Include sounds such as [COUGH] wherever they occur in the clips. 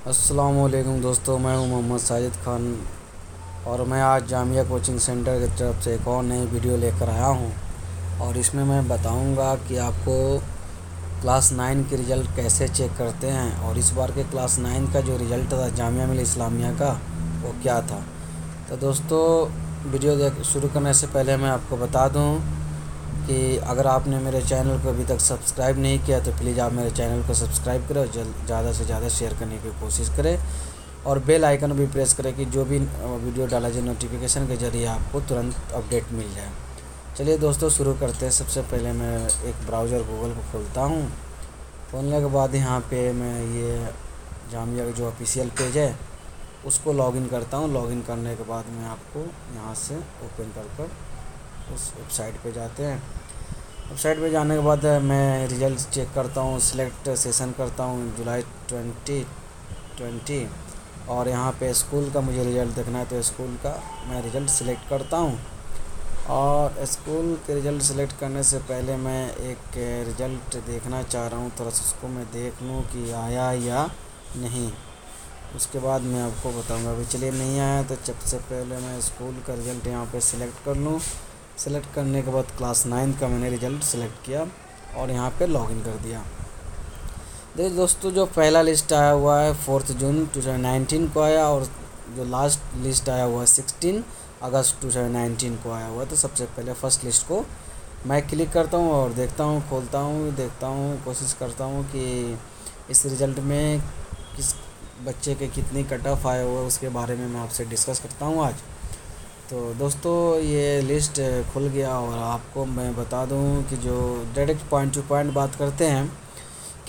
असलकुम दोस्तों, मैं हूँ मोहम्मद साजिद खान और मैं आज जामिया कोचिंग सेंटर की तरफ़ से एक और नई वीडियो लेकर आया हूँ और इसमें मैं बताऊँगा कि आपको क्लास नाइन के रिज़ल्ट कैसे चेक करते हैं और इस बार के क्लास नाइन का जो रिज़ल्ट था जामिया मिल इस्लामिया का, वो क्या था। तो दोस्तों, वीडियो देख शुरू करने से पहले मैं आपको बता दूँ कि अगर आपने मेरे चैनल को अभी तक सब्सक्राइब नहीं किया तो प्लीज़ आप मेरे चैनल को सब्सक्राइब करें और ज़्यादा से ज़्यादा शेयर करने की कोशिश करें। और बेल आइकन भी प्रेस करें कि जो भी वीडियो डाला जाए नोटिफिकेशन के ज़रिए आपको तुरंत अपडेट मिल जाए। चलिए दोस्तों, शुरू करते हैं। सबसे पहले मैं एक ब्राउज़र गूगल को खोलता हूँ। खोलने के बाद यहाँ पे मैं ये जामिया का जो ऑफिशियल पेज है, उसको लॉगिन करता हूँ। लॉगिन करने के बाद मैं आपको यहाँ से ओपन कर कर उस वेबसाइट पे जाते हैं। वेबसाइट पे जाने के बाद मैं रिज़ल्ट चेक करता हूँ सिलेक्ट सेशन करता हूँ जुलाई ट्वेंटी ट्वेंटी और यहाँ पे स्कूल का मुझे रिज़ल्ट देखना है तो स्कूल का मैं रिज़ल्ट सिलेक्ट करता हूँ। और स्कूल के रिज़ल्ट सिलेक्ट करने से पहले मैं एक रिज़ल्ट देखना चाह रहा हूँ, थोड़ा सा उसको मैं देख लूँ कि आया या नहीं। उसके बाद मैं आपको बताऊँगा। अभी चलिए नहीं आया तो सबसे पहले मैं स्कूल का रिज़ल्ट यहाँ पे सिलेक्ट कर लूँ सेलेक्ट करने के बाद क्लास नाइन्थ का मैंने रिज़ल्ट सेलेक्ट किया और यहाँ पे लॉगिन कर दिया। देखिए दोस्तों, जो पहला लिस्ट आया हुआ है फोर्थ जून टू को आया और जो लास्ट लिस्ट आया हुआ है सिक्सटीन अगस्त टू को आया हुआ है। तो सबसे पहले फ़र्स्ट लिस्ट को मैं क्लिक करता हूँ और देखता हूँ, खोलता हूँ, देखता हूँ, कोशिश करता हूँ कि इस रिज़ल्ट में किस बच्चे के कितनी कट ऑफ़ आए हुए उसके बारे में मैं आपसे डिस्कस करता हूँ आज। तो दोस्तों, ये लिस्ट खुल गया और आपको मैं बता दूँ कि जो डायरेक्ट पॉइंट टू पॉइंट बात करते हैं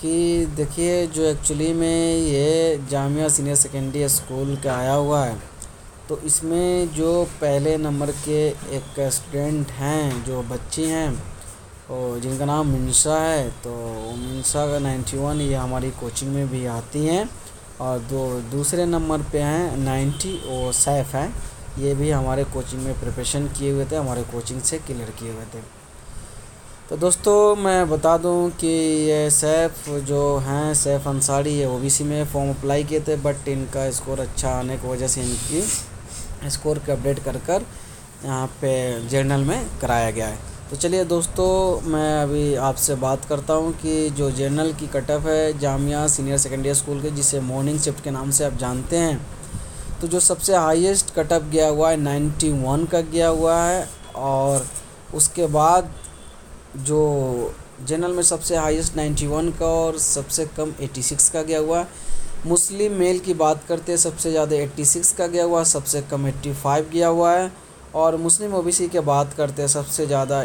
कि देखिए, जो एक्चुअली में ये जामिया सीनियर सेकेंडरी स्कूल का आया हुआ है तो इसमें जो पहले नंबर के एक स्टूडेंट हैं, जो बच्ची हैं, और जिनका नाम मिनसा है तो मिनसा का नाइन्टी वन ये हमारी कोचिंग में भी आती हैं, और दो, दूसरे नंबर पे हैं नाइन्टी वो सैफ़ हैं। ये भी हमारे कोचिंग में प्रिपरेशन किए हुए थे, हमारे कोचिंग से क्लियर किए हुए थे। तो दोस्तों, मैं बता दूँ कि ये सैफ़ जो हैं सैफ़ अंसारी है ओबीसी में फॉर्म अप्लाई किए थे बट इनका स्कोर अच्छा आने की वजह से इनकी स्कोर के अपडेट कर कर यहाँ पे जर्नल में कराया गया है। तो चलिए दोस्तों, मैं अभी आपसे बात करता हूँ कि जो जर्नल की कटअप है, जामिया सीनियर सेकेंडरी स्कूल के, जिसे मॉर्निंग शिफ्ट के नाम से आप जानते हैं तो जो सबसे हाईएस्ट कटअप गया हुआ है नाइन्टी वन का गया हुआ है और उसके बाद जो जनरल में सबसे हाईएस्ट नाइन्टी वन का और सबसे कम एटी सिक्स का गया हुआ है। मुस्लिम मेल की बात करते हैं, सबसे ज़्यादा एट्टी सिक्स का गया हुआ सबसे कम एट्टी फाइव गया हुआ है और मुस्लिम ओबीसी की बात करते हैं, सबसे ज़्यादा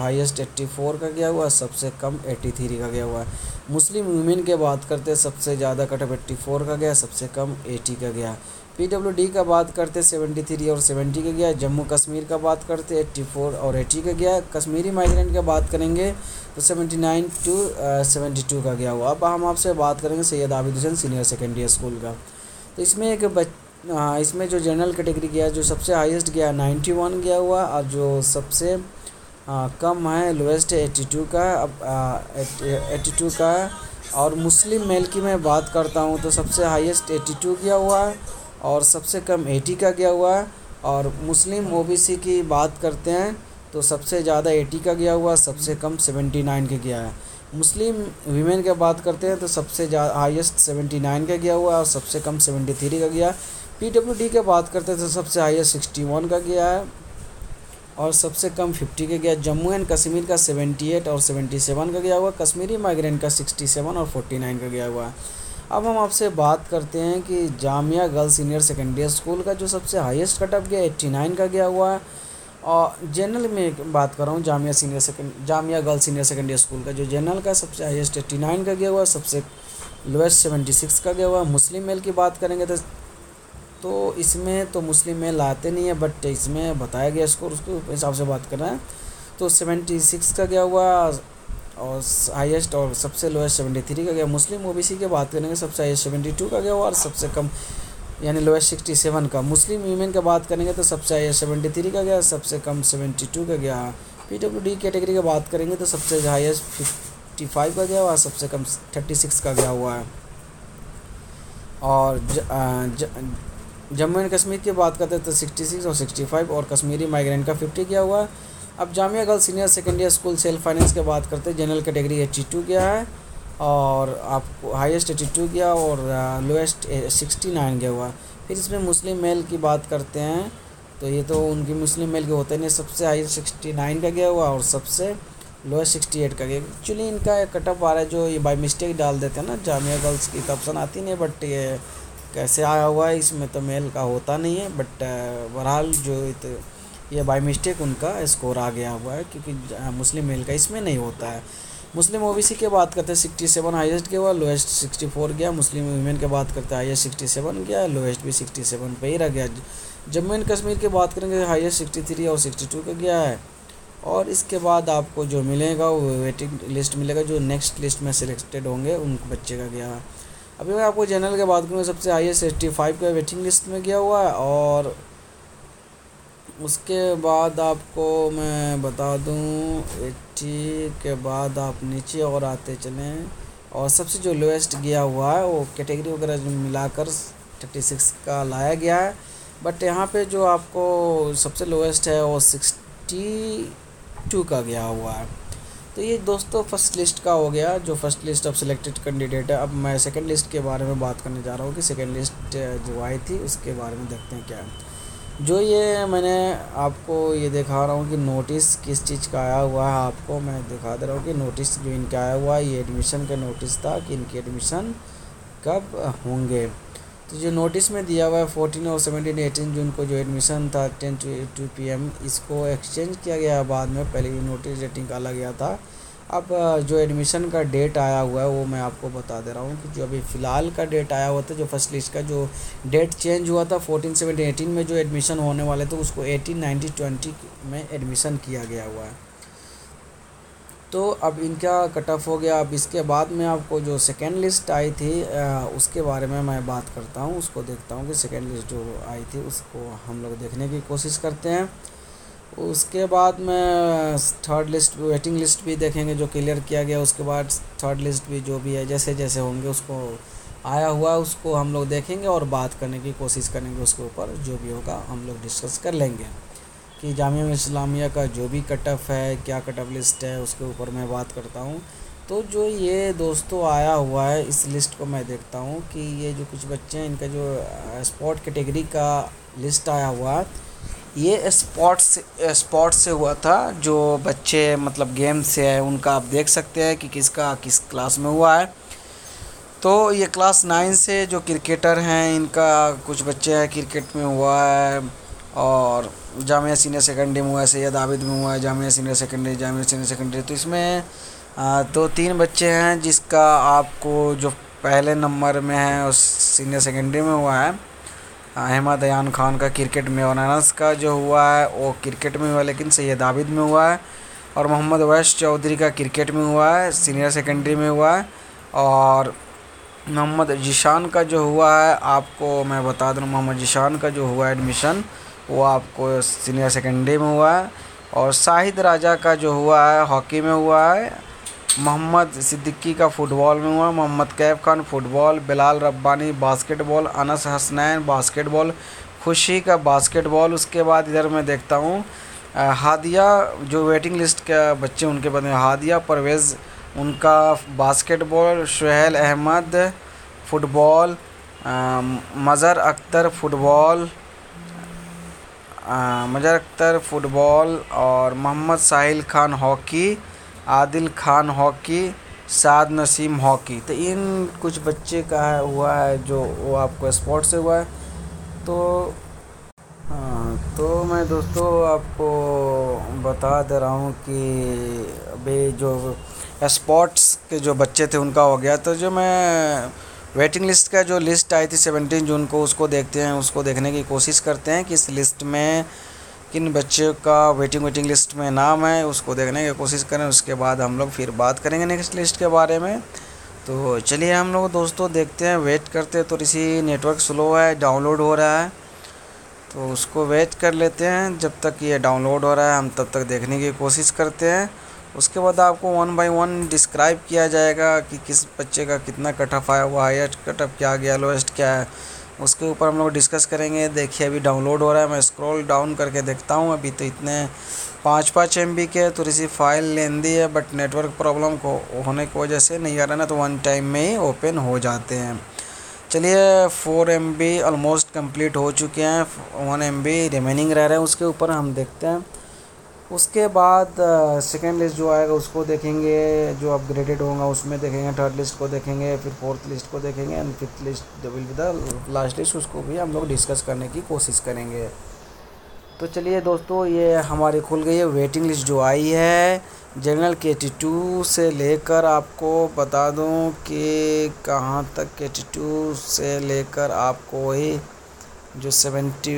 हाईएस्ट एट्टी फोर का गया हुआ सबसे कम एट्टी थ्री का गया हुआ है। मुस्लिम वुमेन के बात करते हैं, सबसे ज़्यादा कटअप एट्टी फोर का गया सबसे कम एटी का गया पी डब्ल्यू डी का बात करते सेवेंटी थ्री और सेवेंटी का गया जम्मू कश्मीर का बात करते एट्टी फोर और एटी का गया कश्मीरी माइग्रेंट का बात करेंगे तो seventy nine to seventy two का गया हुआ। अब हम आपसे बात करेंगे Syed Abid Hussain senior secondary school का। तो इसमें एक बच हाँ इसमें जो जनरल कैटेगरी गया जो सबसे हाईएस्ट गया नाइन्टी वन गया हुआ और जो सबसे आ, कम है लोएस्ट एट्टी टू का। अब एट्टी टू का और मुस्लिम मेल की मैं बात करता हूँ तो सबसे हाईएस्ट एट्टी टू गया हुआ। है और सबसे कम एटी का गया हुआ है। और मुस्लिम ओबीसी की बात करते हैं तो सबसे ज़्यादा एटी का गया हुआ, सबसे कम सेवेंटी नाइन का गया है। मुस्लिम वीमेन की बात करते हैं तो सबसे ज़्यादा हाईएस्ट सेवेंटी नाइन का गया हुआ और सबसे कम सेवेंटी थ्री का गया पी डब्ल्यू डी की बात करते हैं तो सबसे हाईएस्ट सिक्सटी वन का गया है और सबसे कम फिफ्टी का गया जम्मू एंड कश्मीर का सेवेंटी एट और सेवेंटी सेवन का गया हुआ कश्मीरी माइग्रेंट का सिक्सटी सेवन और फोर्टी नाइन का गया हुआ है। अब हम आपसे बात करते हैं कि Jamia girls senior secondary school का जो सबसे हाईएस्ट कटअप गया, एट्टी नाइन का गया हुआ है। और जनरल में बात कर रहा हूँ, Jamia senior second Jamia girls senior secondary school का जो जनरल का सबसे हाईएस्ट एट्टी नाइन का गया हुआ सबसे लोएस्ट सेवेंटी सिक्स का गया हुआ मुस्लिम मेल की बात करेंगे तो तो इसमें तो मुस्लिम मेल आते नहीं है बट इसमें बताया गया स्कोर उसके हिसाब से बात कर रहे हैं। तो सेवेंटी सिक्स का गया हुआ और हाईएस्ट और सबसे लोएस्ट सेवेंटी थ्री का गया। मुस्लिम ओबीसी की बात करेंगे, सबसे हाईएस्ट सेवेंटी टू का गया और सबसे कम, यानी लोएस्ट सिक्सटी सेवन का। मुस्लिम वीमेन का बात करेंगे तो सबसे हाईएस्ट सेवेंटी थ्री का गया, सबसे कम सेवेंटी टू का गया। पी डब्ल्यू डी कैटेगरी की बात करेंगे तो सबसे हाईएस्ट फिफ्टी फाइव का गया और सबसे कम थर्टी सिक्स का गया हुआ है। और जम्मू एंड कश्मीर की बात करते हैं तो सिक्सटी सिक्स और सिक्सटी फाइव और कश्मीरी माइग्रेंट का फिफ्टी किया हुआ है। अब Jamia girls senior secondary school self finance की बात करते हैं। जनरल कैटेगरी एट्टी टू गया है और आपको हाईएस्ट एटी टू गया और लोएस्ट सिक्सटी नाइन गया हुआ फिर इसमें मुस्लिम मेल की बात करते हैं तो ये तो उनकी मुस्लिम मेल के होते नहीं, सबसे हाईएस्ट सिक्सटी नाइन का गया हुआ और सबसे लोएस्ट सिक्सटी एट का गया। एक्चुअली इनका कटअप आ रहा है जो ये बाई मिस्टेक डाल देते हैं ना, जामिया गर्ल्स की तो ऑप्शन आती नहीं बट ये कैसे आया हुआ है, इसमें तो मेल का होता नहीं है बट बहरहाल जो ये बाई मिस्टेक उनका स्कोर आ गया हुआ है, क्योंकि मुस्लिम मेल का इसमें नहीं होता है। मुस्लिम ओबीसी की बात करते हैं सिक्सटी सेवन हाइस्ट गया हुआ लोएस्ट सिक्सटी फोर गया। मुस्लिम वुमेन की बात करते हैं हाइस्ट सिक्सटी सेवन गया लोएस्ट भी सिक्सटी सेवन पर ही रह गया। जम्मू एंड कश्मीर की बात करेंगे हाइस्ट सिक्सटी थ्री और सिक्सटी टू का गया है। और इसके बाद आपको जो मिलेगा, वो वेटिंग लिस्ट मिलेगा, जो नेक्स्ट लिस्ट में सिलेक्टेड होंगे, उन बच्चे का गया। है अभी मैं आपको जनरल की बात करूँगा, सबसे हाइस्ट एट्टी फाइव का वेटिंग लिस्ट में गया हुआ है, और उसके बाद आपको मैं बता दूँ, एट्टी के बाद आप नीचे और आते चलें। और सबसे जो लोएस्ट गया हुआ है, वो कैटेगरी वगैरह मिलाकर थर्टी सिक्स का लाया गया है। बट यहाँ पे जो आपको सबसे लोएस्ट है, वो सिक्सटी टू का गया हुआ है। तो ये दोस्तों फ़र्स्ट लिस्ट का हो गया, जो first list of selected candidate है। अब मैं सेकंड लिस्ट के बारे में बात करने जा रहा हूँ कि सेकंड लिस्ट जो आई थी, उसके बारे में देखते हैं क्या है। जो ये मैंने आपको ये दिखा रहा हूँ कि नोटिस किस चीज़ का आया हुआ है, आपको मैं दिखा दे रहा हूँ कि नोटिस जो इनका आया हुआ है, ये एडमिशन का नोटिस था कि इनके एडमिशन कब होंगे। तो जो नोटिस में दिया हुआ है फोर्टीन और सेवनटीन एटीन जून को जो एडमिशन था ten to two P M इसको एक्सचेंज किया गया बाद में, पहले ये नोटिस डेटिंग निकाला गया था। अब जो एडमिशन का डेट आया हुआ है, वो मैं आपको बता दे रहा हूँ कि जो अभी फ़िलहाल का डेट आया हुआ था, जो फ़र्स्ट लिस्ट का जो डेट चेंज हुआ था फोर्टीन सेवनटीन एटीन में जो एडमिशन होने वाले थे, उसको एटीन नाइनटी ट्वेंटी में एडमिशन किया गया हुआ है। तो अब इनका कट ऑफ़ हो गया। अब इसके बाद में आपको जो सेकेंड लिस्ट आई थी उसके बारे में मैं बात करता हूँ, उसको देखता हूँ कि सेकेंड लिस्ट जो आई थी, उसको हम लोग देखने की कोशिश करते हैं। उसके बाद में थर्ड लिस्ट वेटिंग लिस्ट भी देखेंगे जो क्लियर किया गया, उसके बाद थर्ड लिस्ट भी जो भी है, जैसे जैसे होंगे उसको आया हुआ, उसको हम लोग देखेंगे और बात करने की कोशिश करेंगे उसके ऊपर, जो भी होगा हम लोग डिस्कस कर लेंगे। कि जामिया इस्लामिया का जो भी कट ऑफ़ है, क्या कट ऑफ़ लिस्ट है, उसके ऊपर मैं बात करता हूँ। तो जो ये दोस्तों आया हुआ है, इस लिस्ट को मैं देखता हूँ कि ये जो कुछ बच्चे हैं, इनका जो स्पोर्ट कैटेगरी का लिस्ट आया हुआ है ये स्पोर्ट्स स्पोर्ट्स से हुआ था, जो बच्चे मतलब गेम से है, उनका आप देख सकते हैं कि किसका, किस क्लास में हुआ है। तो ये क्लास नाइन से जो क्रिकेटर हैं, इनका कुछ बच्चे हैं क्रिकेट में हुआ है, और जामिया सीनियर सेकेंडरी में हुआ है, सैयद आबिद में हुआ है, Jamia senior secondary Jamia senior secondary तो इसमें तो तीन बच्चे हैं जिसका आपको जो पहले नंबर में है, उस सीनियर सेकेंडरी में हुआ है। अहमद अयान खान का क्रिकेट में और अनस का जो हुआ है, वो क्रिकेट में हुआ, लेकिन सैयद आबिद में हुआ है और मोहम्मद वैश चौधरी का क्रिकेट में हुआ है, सीनियर सेकेंडरी में हुआ है और मोहम्मद जिशान का जो हुआ है, आपको मैं बता दूँ, मोहम्मद जिशान का जो हुआ एडमिशन वो आपको सीनियर सेकेंडरी में हुआ है और शाहिद राजा का जो हुआ है, हॉकी में हुआ है। मोहम्मद सिद्दीकी का फ़ुटबॉल में हुआ, Mohammad Kaif Khan football, Bilal Rabbani basketball, Anas Hasnain basketball, Khushi का बास्केटबॉल, उसके बाद इधर मैं देखता हूँ हादिया, जो वेटिंग लिस्ट के बच्चे उनके बने हादिया, परवेज़, उनका basketball Shuhel Ahmed football Mazhar Akhtar football Mazhar Akhtar football और Mohammad Sahil Khan hockey Adil Khan hockey, Saad Naseem hockey. तो इन कुछ बच्चे का है हुआ है जो वो आपको स्पोर्ट से हुआ है। तो हाँ तो मैं दोस्तों आपको बता दे रहा हूँ कि अभी जो स्पोर्ट्स के जो बच्चे थे, उनका हो गया। तो जो मैं वेटिंग लिस्ट का जो लिस्ट आई थी सेवनटीन जून को उसको देखते हैं, उसको देखने की कोशिश करते हैं कि इस लिस्ट में किन बच्चों का वेटिंग वेटिंग लिस्ट में नाम है, उसको देखने की कोशिश करें, उसके बाद हम लोग फिर बात करेंगे नेक्स्ट लिस्ट के बारे में। तो चलिए हम लोग दोस्तों देखते हैं वेट करते हैं तो इसी नेटवर्क स्लो है डाउनलोड हो रहा है। तो उसको वेट कर लेते हैं, जब तक ये डाउनलोड हो रहा है, हम तब तक देखने की कोशिश करते हैं। उसके बाद आपको वन बाय वन डिस्क्राइब किया जाएगा कि किस बच्चे का कितना कटअप आया हुआ हाइस्ट कटअप क्या गया लोएस्ट क्या है। उसके ऊपर हम लोग डिस्कस करेंगे। देखिए, अभी डाउनलोड हो रहा है। मैं स्क्रॉल डाउन करके देखता हूँ। अभी तो इतने पाँच पाँच एम बी के थोड़ी सी फ़ाइल लेंदी है बट नेटवर्क प्रॉब्लम को होने की वजह से नहीं आ रहा ना तो वन टाइम में ही ओपन हो जाते हैं। चलिए four M B almost complete हो चुके हैं। वन एम बी रिमेनिंग रह रहे हैं। उसके ऊपर हम देखते हैं। उसके बाद सेकेंड लिस्ट जो आएगा उसको देखेंगे, जो अपग्रेडेड होगा उसमें देखेंगे थर्ड लिस्ट को देखेंगे, फिर फोर्थ लिस्ट को देखेंगे and fifth list will be the last list उसको भी हम लोग डिस्कस करने की कोशिश करेंगे। तो चलिए दोस्तों, ये हमारी खुल गई है वेटिंग लिस्ट जो आई है। जनरल के टी टू से लेकर आपको बता दूँ कि कहाँ तक के टी टू से लेकर आपको वही जो सेवेंटी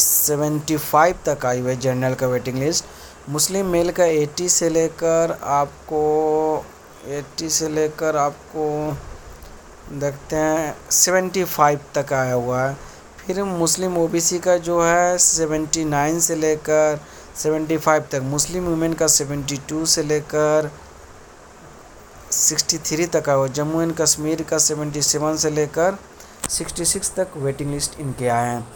सेवेंटी फाइव तक आई हुई है जनरल का वेटिंग लिस्ट मुस्लिम मेल का एटी से लेकर आपको एट्टी से लेकर आपको, देखते हैं, सेवेंटी फाइव तक आया हुआ है। फिर मुस्लिम ओबीसी का जो है, सेवेंटी नाइन से लेकर सेवेंटी फाइव तक, मुस्लिम वुमेन का सेवेंटी टू से लेकर सिक्सटी थ्री तक आया हुआ जम्मू एंड कश्मीर का सेवेंटी सेवन से लेकर सिक्सटी सिक्स तक वेटिंग लिस्ट इनके आए हैं।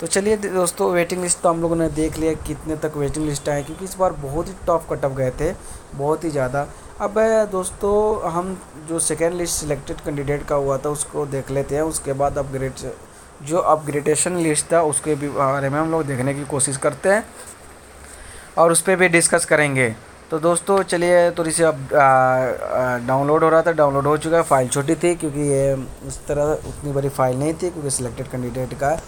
तो चलिए दोस्तों वेटिंग लिस्ट तो हम लोगों ने देख लिया कितने तक वेटिंग लिस्ट आए, क्योंकि इस बार बहुत ही टॉप कटअप गए थे, बहुत ही ज़्यादा। अब दोस्तों, हम जो सेकेंड लिस्ट सिलेक्टेड कैंडिडेट का हुआ था, उसको देख लेते हैं, उसके बाद अपग्रेड जो अपग्रेडेशन लिस्ट था, उसके भी बारे में हम लोग देखने की कोशिश करते हैं और उस पर भी डिस्कस करेंगे। तो दोस्तों, चलिए, थोड़ी सी अब डाउनलोड हो रहा था डाउनलोड हो चुका है फ़ाइल छोटी थी, क्योंकि ये उस तरह उतनी बड़ी फ़ाइल नहीं थी, क्योंकि सिलेक्टेड कैंडिडेट का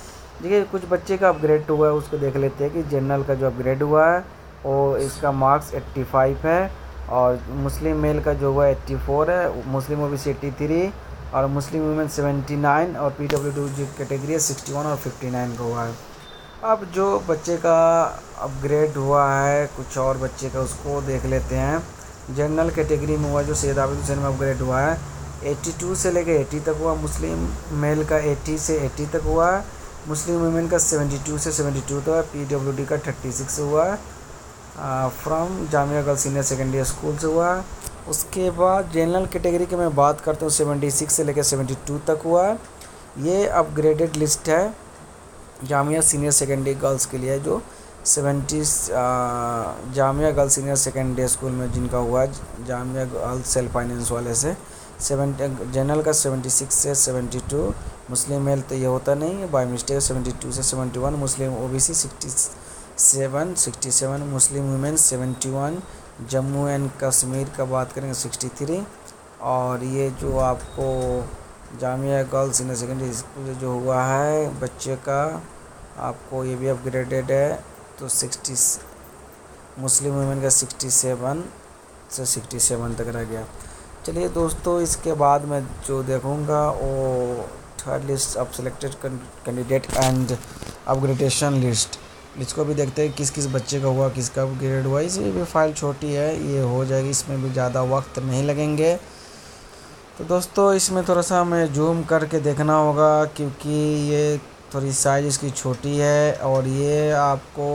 देखिए, कुछ बच्चे का अपग्रेड हुआ है, उसको देख लेते हैं कि जनरल का जो अपग्रेड हुआ है वो इसका मार्क्स 85 है, और मुस्लिम मेल का जो हुआ है 84 है, मुस्लिम ओबीसी 83 और मुस्लिम वुमेन 79 और पी डब्ल्यू डू जी कैटेगरी है 61 और 59 का हुआ है। अब जो बच्चे का अपग्रेड हुआ है, कुछ और बच्चे का, उसको देख लेते हैं। जनरल कैटेगरी में हुआ जो सैद आबिद हुसैन में अपग्रेड हुआ है 82 से लेकर 80 तक हुआ, मुस्लिम मेल का 80 से 80 तक हुआ है मुस्लिम वुमेन का 72 से 72 तो है पी डब्ल्यू डी का 36 हुआ है from Jamia girls senior secondary school से हुआ है। उसके बाद जनरल कैटेगरी की मैं बात करता हूँ 76 से लेकर 72 तक हुआ है। ये अपग्रेडेड लिस्ट है जामिया सीनियर सेकेंडरी गर्ल्स के लिए जो seventy Jamia girls senior secondary school में जिनका हुआ जामिया गर्ल्स सेल्फ फाइनेंस वाले से सेवेंटी जनरल का सेवेंटी सिक्स से सेवेंटी टू मुस्लिम मेल तो ये होता नहीं है। बाई मिस्टेक सेवेंटी टू से seventy one Muslim O B C sixty seven sixty seven Muslim women seventy one Jammu and Kashmir का बात करेंगे सिक्सटी थ्री और ये जो आपको Jamia girls senior secondary school जो हुआ है, बच्चे का आपको ये भी अपग्रेडेड है। तो सिक्सटी मुस्लिम वुमेन का सिक्सटी सेवन से सिक्सटी सेवन तक रह गया। चलिए दोस्तों, इसके बाद मैं जो देखूँगा, वो third list of selected candidate and upgradation list इसको भी देखते हैं किस किस बच्चे का हुआ, किसका अपग्रेड हुआ। इसमें भी फ़ाइल छोटी है, ये हो जाएगी, इसमें भी ज़्यादा वक्त नहीं लगेंगे। तो दोस्तों, इसमें थोड़ा सा हमें जूम करके देखना होगा, क्योंकि ये थोड़ी साइज़ इसकी छोटी है और ये आपको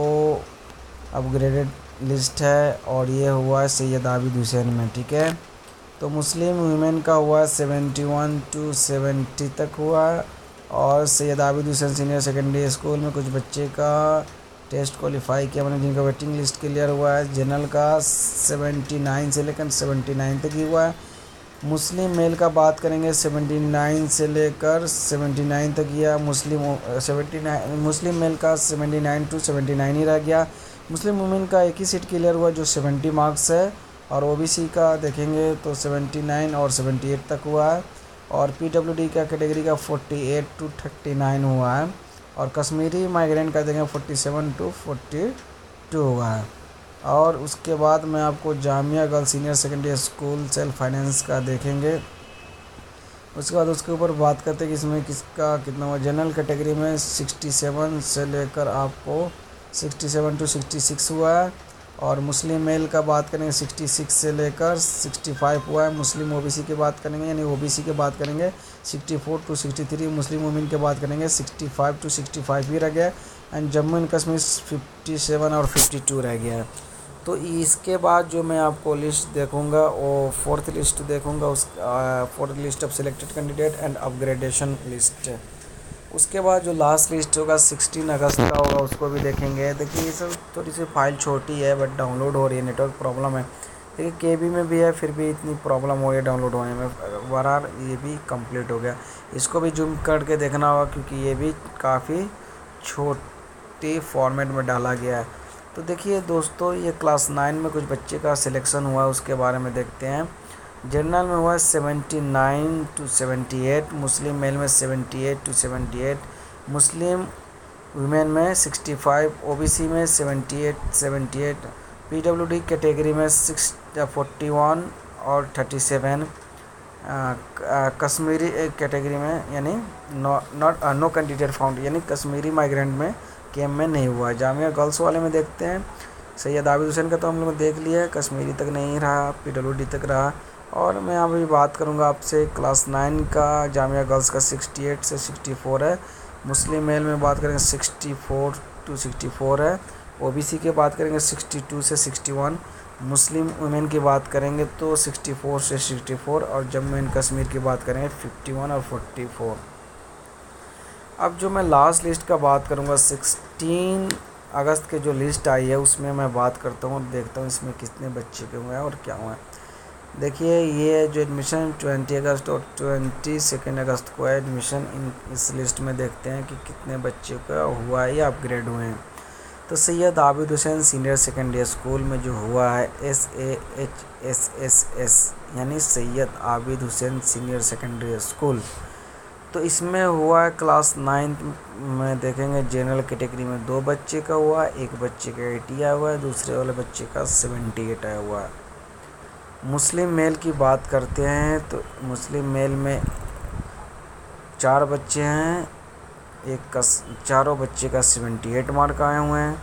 अपग्रेडेड लिस्ट है और ये हुआ सैयद आबिद हुसैन में, ठीक है? तो मुस्लिम वुमेन का हुआ सेवेंटी वन टू सेवेंटी तक हुआ और Syed Abid Hussain senior secondary school में कुछ बच्चे का टेस्ट क्वालिफाई किया मैंने, जिनका वेटिंग लिस्ट क्लियर हुआ है। जनरल का सेवेंटी नाइन से लेकर सेवेंटी नाइन तक ही हुआ है। मुस्लिम मेल का बात करेंगे सेवेंटी नाइन से लेकर सेवेंटी नाइन तक किया Muslim seventy nine Muslim male का seventy nine to seventy nine ही रह गया। मुस्लिम वुमेन का एक ही सीट क्लियर हुआ जो सेवेंटी मार्क्स है। और ओबीसी का देखेंगे तो 79 और 78 तक हुआ है और पीडब्ल्यूडी का कैटेगरी का 48 टू 39 हुआ है और कश्मीरी माइग्रेंट का देखेंगे 47 टू 42 हुआ है। और उसके बाद में आपको Jamia girl senior secondary school self finance का देखेंगे। उसके बाद उसके ऊपर बात करते हैं कि इसमें किसका कितना हुआ। जनरल कैटेगरी में 67 से लेकर आपको 67 टू 66 हुआ है। और मुस्लिम मेल का बात करेंगे सिक्सटी सिक्स से लेकर सिक्सटी फाइव हुआ है। मुस्लिम ओबीसी की बात करेंगे, यानी ओबीसी की बात करेंगे sixty four to sixty three Muslim women की बात करेंगे sixty five to sixty five ही रह गया and Jammu and Kashmir fifty seven और फिफ्टी टू रह गया है। तो इसके बाद जो मैं आपको लिस्ट देखूँगा, वो फोर्थ लिस्ट देखूँगा, उस fourth list of selected candidate and upgradation list उसके बाद जो लास्ट लिस्ट होगा सिक्सटीन अगस्त का होगा, उसको भी देखेंगे। देखिए, ये सब थोड़ी सी फ़ाइल छोटी है, बट डाउनलोड हो रही है, नेटवर्क प्रॉब्लम है। देखिए के बी में भी है, फिर भी इतनी प्रॉब्लम हो रही है डाउनलोड होने में। वरार, ये भी कंप्लीट हो गया। इसको भी जूम करके देखना होगा, क्योंकि ये भी काफ़ी छोटी फॉर्मेट में डाला गया है। तो देखिए दोस्तों, ये क्लास नाइन में कुछ बच्चे का सिलेक्शन हुआ है, उसके बारे में देखते हैं। जनरल में हुआ seventy nine to seventy eight Muslim male में seventy eight to seventy eight Muslim women में sixty five O B C में seventy eight seventy eight P W D category में सिक्स फोर्टी वन और thirty seven Kashmiri category में, यानी not know candidate found, यानी Kashmiri migrant में के में नहीं हुआ है। जामिया गर्ल्स वाले में देखते हैं। सैयद आबिद हुसैन का तो हम लोग देख लिया कश्मीरी तक नहीं रहा पी डब्ल्यू डी तक रहा। और मैं अभी बात करूँगा आपसे, क्लास नाइन का, जामिया गर्ल्स का सिक्सटी एट से सिक्सटी फोर है। मुस्लिम मेल में बात करेंगे sixty four to sixty four है। ओ बी सी की बात करेंगे सिक्सटी टू से सिक्सटी वन। मुस्लिम वुमेन की बात करेंगे तो सिक्सटी फोर से सिक्सटी फोर और जम्मू एंड कश्मीर की बात करेंगे फिफ्टी वन और फोर्टी फोर अब जो मैं लास्ट लिस्ट का बात करूँगा सिक्सटीन अगस्त के जो लिस्ट आई है, उसमें मैं बात करता हूँ और देखता हूँ इसमें कितने बच्चे के हुए हैं और क्या हुए है। देखिए, ये जो एडमिशन ट्वेंटी अगस्त और ट्वेंटी सेकेंड अगस्त को है एडमिशन इन इस लिस्ट में देखते हैं कि कितने बच्चे का हुआ है या अपग्रेड हुए हैं। तो Syed Abid Hussain senior secondary school में जो हुआ है S A H S S S यानी Syed Abid Hussain senior secondary school तो इसमें हुआ है क्लास नाइन्थ में देखेंगे जनरल कैटेगरी में दो बच्चे का हुआ, एक बच्चे का एटी आया हुआ है, दूसरे वाले बच्चे का सेवेंटी एट आया हुआ है। मुस्लिम मेल की बात करते हैं तो मुस्लिम मेल में चार बच्चे हैं, एक का चारों बच्चे का सेवेंटी एट मार्क आए हुए हैं।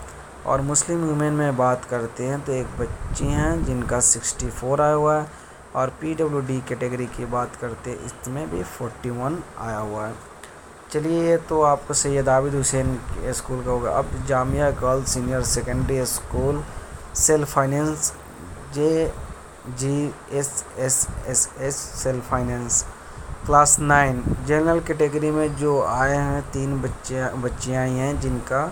और मुस्लिम वुमेन में बात करते हैं तो एक बच्ची हैं जिनका सिक्सटी फोर आया हुआ है और पी डब्ल्यू डी कैटेगरी की बात करते हैं, इसमें भी फोर्टी वन आया हुआ है। चलिए, ये तो आपको सैयद आबिद हुसैन स्कूल का होगा। अब Jamia girls senior secondary school, self finance, J G S S S S self finance class nine general category में जो आए हैं, तीन बच्चे बच्चियाँ आई हैं, जिनका,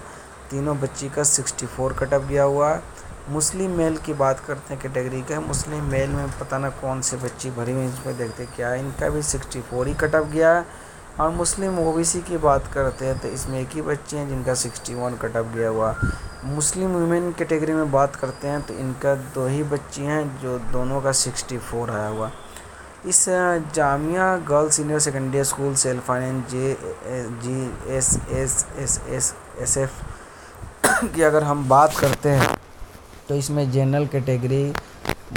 तीनों बच्ची का सिक्सटी फोर कटअप गया हुआ है। मुस्लिम मेल की बात करते हैं कैटेगरी का। मुस्लिम मेल में पता ना कौन सी बच्ची भरी हुई इसमें देखते क्या है। इनका भी सिक्सटी फोर ही कटअप गया है। और मुस्लिम ओबीसी की बात करते हैं तो इसमें एक ही बच्चे हैं जिनका सिक्सटी वन कटअप गया हुआ मुस्लिम वुमेन कैटेगरी में बात करते हैं तो इनका दो ही बच्ची हैं जो दोनों का सिक्सटी फोर आया हुआ। इस Jamia girls senior secondary school self finance J G S S S S S F की अगर हम बात करते हैं तो इसमें general category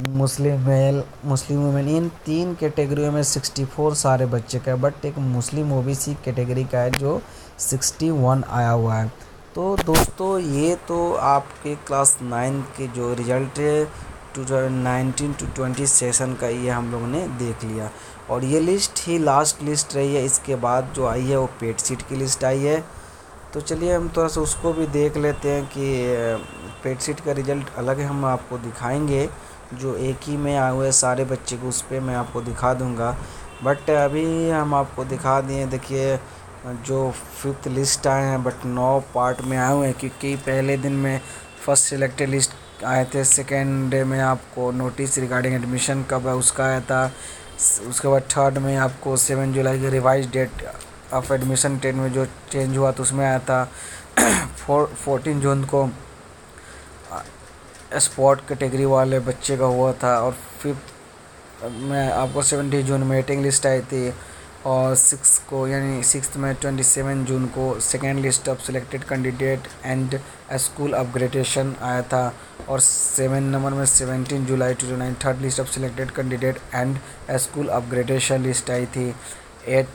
Muslim male Muslim women इन तीन कैटेगरियों में 64 सारे बच्चे का बट एक मुस्लिम ओबीसी कैटेगरी का है जो 61 आया हुआ है। तो दोस्तों, ये तो आपके क्लास नाइन के जो रिज़ल्ट है two nineteen to twenty session का ये हम लोगों ने देख लिया। और ये लिस्ट ही लास्ट लिस्ट रही है, इसके बाद जो आई है वो पेड सीट की लिस्ट आई है। तो चलिए हम थोड़ा सा उसको भी देख लेते हैं कि पेड सीट का रिज़ल्ट अलग है हम आपको दिखाएँगे। जो एक ही में आए हुए सारे बच्चे को उस पर मैं आपको दिखा दूँगा। बट अभी हम आपको दिखा दिए, देखिए जो फिफ्थ लिस्ट आए हैं बट नौ पार्ट में आए हुए हैं, क्योंकि पहले दिन में फ़र्स्ट सिलेक्टेड लिस्ट आए थे। सेकेंड डे में आपको नोटिस रिगार्डिंग एडमिशन कब है, उसका आया था। उसके बाद थर्ड में आपको सेवन जुलाई की revised date of admission ten में जो चेंज हुआ तो उसमें आया था। [COUGHS] फोर फोर्टीन जून को स्पॉट कैटेगरी वाले बच्चे का हुआ था, और फिफ्थ में आपको सेवेंटी जून में वेटिंग लिस्ट आई थी। और सिक्स को, यानी सिक्स में ट्वेंटी सेवन जून को second list of selected candidate and school upgradation आया था और सेवन नंबर में seventeen July two nine third list of selected candidate and school upgradation list आई थी। एट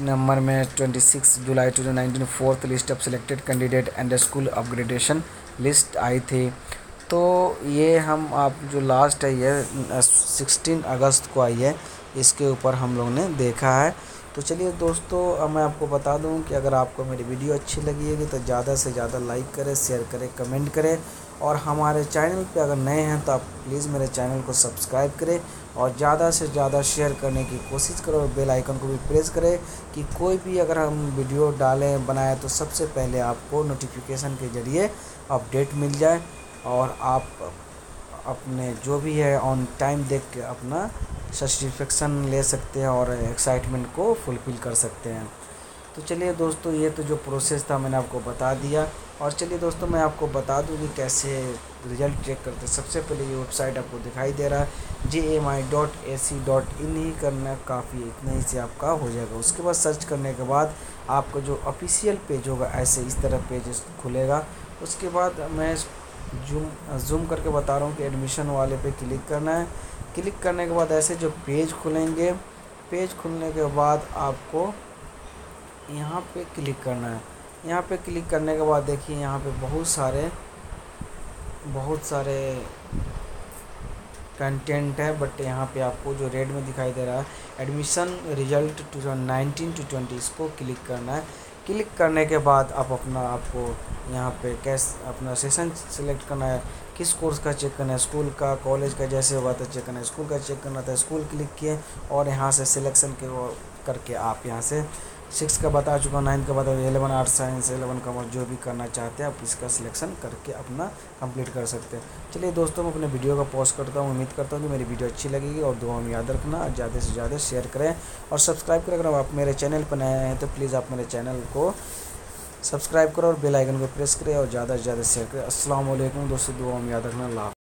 नंबर में 26 July two nineteen fourth list of selected candidate and school upgradation list आई थी। तो ये हम आप, जो लास्ट है, ये सिक्सटीन अगस्त को आई है। इसके ऊपर हम लोग ने देखा है। तो चलिए दोस्तों, अब मैं आपको बता दूँ कि अगर आपको मेरी वीडियो अच्छी लगी है तो ज़्यादा से ज़्यादा लाइक करें, शेयर करें, कमेंट करें और हमारे चैनल पे अगर नए हैं तो आप प्लीज़ मेरे चैनल को सब्सक्राइब करें और ज़्यादा से ज़्यादा शेयर करने की कोशिश करें और बेल आइकन को भी प्रेस करें कि कोई भी अगर हम वीडियो डालें, बनाएँ तो सबसे पहले आपको नोटिफिकेशन के ज़रिए अपडेट मिल जाए और आप अपने जो भी है ऑन टाइम देख के अपना सेटिस्फेक्शन ले सकते हैं और एक्साइटमेंट को फुलफ़िल कर सकते हैं। तो चलिए दोस्तों, ये तो जो प्रोसेस था, मैंने आपको बता दिया। और चलिए दोस्तों, मैं आपको बता दूँ कि कैसे रिज़ल्ट चेक करते सबसे पहले ये वेबसाइट आपको दिखाई दे रहा है J M I dot A C dot in ही। करना काफ़ी इतना ही से आपका हो जाएगा। उसके बाद सर्च करने के बाद आपका जो ऑफिशियल पेज होगा, ऐसे इस तरह पेज खुलेगा। उसके बाद मैं जूम जूम करके बता रहा हूँ कि एडमिशन वाले पे क्लिक करना है। क्लिक करने के बाद ऐसे जो पेज खुलेंगे पेज खुलने के बाद आपको यहाँ पे क्लिक करना है। यहाँ पे क्लिक करने के बाद देखिए यहाँ पे बहुत सारे बहुत सारे कंटेंट है बट यहाँ पे आपको जो रेड में दिखाई दे रहा है admission result two nineteen to twenty इसको क्लिक करना है। क्लिक करने के बाद आप अपना, आपको यहाँ पे कैस, अपना सेशन सेलेक्ट करना है। किस कोर्स का चेक करना है? स्कूल का कॉलेज का, जैसे हुआ था चेक करना है। स्कूल का चेक करना था स्कूल क्लिक किए और यहाँ से सिलेक्शन के करके आप यहाँ से सिक्स का बता चुका हूँ, नाइन्थ का बता eleven arts, science, eleven commerce जो भी करना चाहते हैं, आप इसका सिलेक्शन करके अपना कंप्लीट कर सकते हैं। चलिए दोस्तों, मैं अपने वीडियो का पोस्ट करता हूँ, उम्मीद करता हूँ कि मेरी वीडियो अच्छी लगेगी और दुआ में याद रखना ज़्यादा से ज़्यादा शेयर करें और सब्सक्राइब करें। अगर आप मेरे चैनल पर नए हैं तो प्लीज़ आप मेरे चैनल को सब्सक्राइब करो और बेल आइकन को प्रेस करें और ज़्यादा से ज़्यादा शेयर करें। वालेकुम दोस्तों दुआ में याद रखना